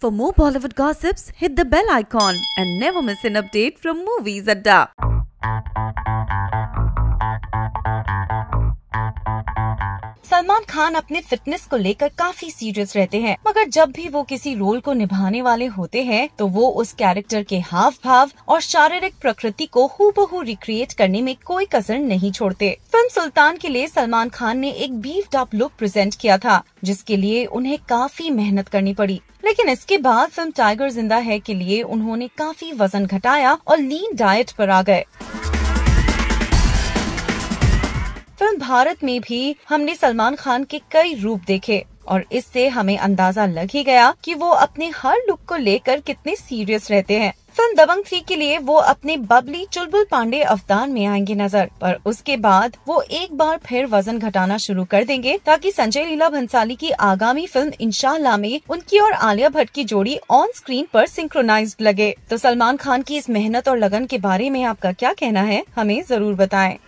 For more Bollywood gossips, hit the bell icon and never miss an update from Movies Adda. Salman Khan अपने fitness को लेकर काफ़ी serious रहते हैं। मगर जब भी वो किसी रोल को निभाने वाले होते हैं तो वो उस कैरेक्टर के हाव भाव और शारीरिक प्रकृति को हूबहू रिक्रिएट करने में कोई कसर नहीं छोड़ते। फ़िल्म सुल्तान के लिए सलमान खान ने एक बीफ अप लुक प्रेजेंट किया था, जिसके लिए उन्हें काफ़ी मेहनत करनी पड़ी। लेकिन इसके बाद फ़िल्म टाइगर ज़िंदा है के लिए उन्होंने काफ़ी वज़न घटाया और लीन डाइट पर आ गए। भारत में भी हमने सलमान खान के कई रूप देखे और इससे हमें अंदाज़ा लग ही गया कि वो अपने हर लुक को लेकर कितने सीरियस रहते हैं। फ़िल्म दबंग थ्री के लिए वो अपने बबली चुलबुल पांडे अवतार में आएँगे नज़र, पर उसके बाद वो एक बार फिर वज़न घटाना शुरू कर देंगे ताकि संजय लीला भंसाली की आगामी फ़िल्म इंशाल्लाह में उनकी और आलिया भट्ट की जोड़ी ऑन स्क्रीन पर सिंक्रोनाइज लगे। तो सलमान खान की इस मेहनत और लगन के बारे में आपका क्या कहना है, हमें ज़रूर बताएँ।